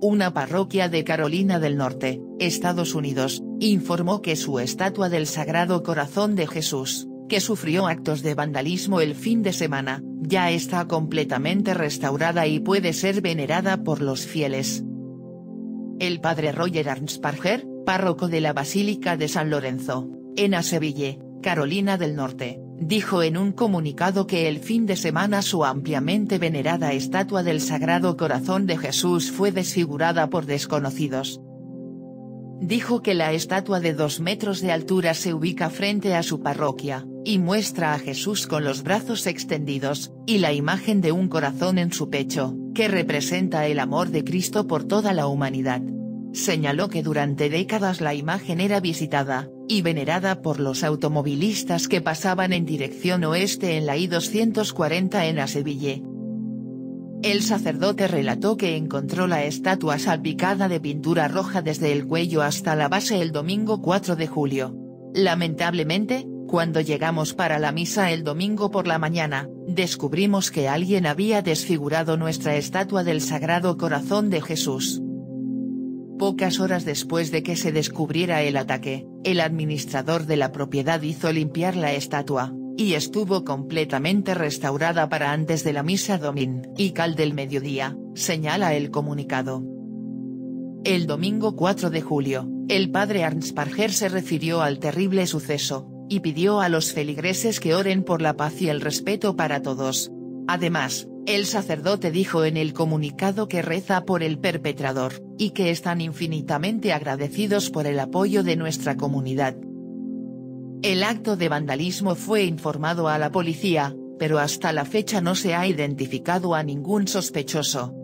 una parroquia de Carolina del Norte, Estados Unidos, informó que su estatua del Sagrado Corazón de Jesús, que sufrió actos de vandalismo el fin de semana, ya está completamente restaurada y puede ser venerada por los fieles. El padre Roger Arnsparger, párroco de la Basílica de San Lorenzo, en Aseville, Carolina del Norte, dijo en un comunicado que el fin de semana su ampliamente venerada estatua del Sagrado Corazón de Jesús fue desfigurada por desconocidos. Dijo que la estatua de dos metros de altura se ubica frente a su parroquia, y muestra a Jesús con los brazos extendidos, y la imagen de un corazón en su pecho, que representa el amor de Cristo por toda la humanidad. Señaló que durante décadas la imagen era visitada, y venerada por los automovilistas que pasaban en dirección oeste en la I-240 en Aseville. El sacerdote relató que encontró la estatua salpicada de pintura roja desde el cuello hasta la base el domingo 4 de julio. Lamentablemente, cuando llegamos para la misa el domingo por la mañana, descubrimos que alguien había desfigurado nuestra estatua del Sagrado Corazón de Jesús. Pocas horas después de que se descubriera el ataque, el administrador de la propiedad hizo limpiar la estatua, y estuvo completamente restaurada para antes de la misa dominical del mediodía, señala el comunicado. El domingo 4 de julio, el padre Arnsparger se refirió al terrible suceso, y pidió a los feligreses que oren por la paz y el respeto para todos. Además, el sacerdote dijo en el comunicado que reza por el perpetrador, y que están infinitamente agradecidos por el apoyo de nuestra comunidad. El acto de vandalismo fue informado a la policía, pero hasta la fecha no se ha identificado a ningún sospechoso.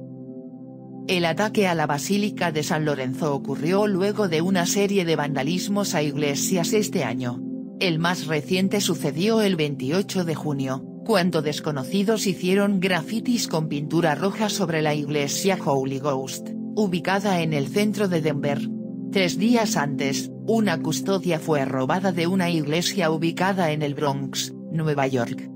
El ataque a la Basílica de San Lorenzo ocurrió luego de una serie de vandalismos a iglesias este año. El más reciente sucedió el 28 de junio, cuando desconocidos hicieron grafitis con pintura roja sobre la iglesia Holy Ghost, ubicada en el centro de Denver. Tres días antes, una custodia fue robada de una iglesia ubicada en el Bronx, Nueva York.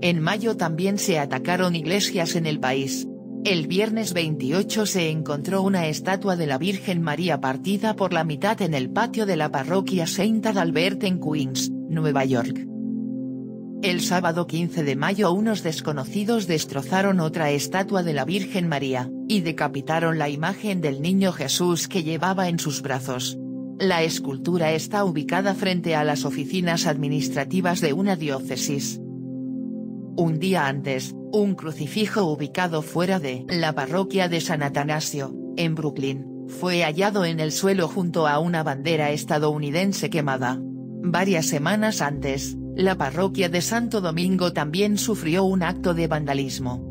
En mayo también se atacaron iglesias en el país. El viernes 28 se encontró una estatua de la Virgen María partida por la mitad en el patio de la parroquia Saint Adalbert en Queens, Nueva York. El sábado 15 de mayo unos desconocidos destrozaron otra estatua de la Virgen María, y decapitaron la imagen del niño Jesús que llevaba en sus brazos. La escultura está ubicada frente a las oficinas administrativas de una diócesis. Un día antes, un crucifijo ubicado fuera de la parroquia de San Atanasio, en Brooklyn, fue hallado en el suelo junto a una bandera estadounidense quemada. Varias semanas antes, la parroquia de Santo Domingo también sufrió un acto de vandalismo.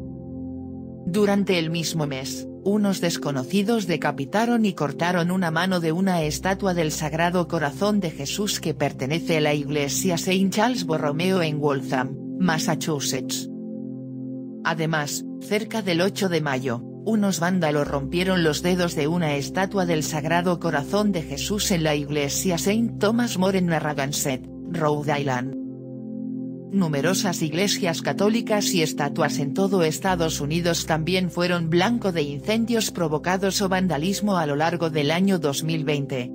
Durante el mismo mes, unos desconocidos decapitaron y cortaron una mano de una estatua del Sagrado Corazón de Jesús que pertenece a la iglesia St. Charles Borromeo en Waltham, Massachusetts. Además, cerca del 8 de mayo, unos vándalos rompieron los dedos de una estatua del Sagrado Corazón de Jesús en la iglesia St. Thomas More en Narragansett, Rhode Island. Numerosas iglesias católicas y estatuas en todo Estados Unidos también fueron blanco de incendios provocados o vandalismo a lo largo del año 2020.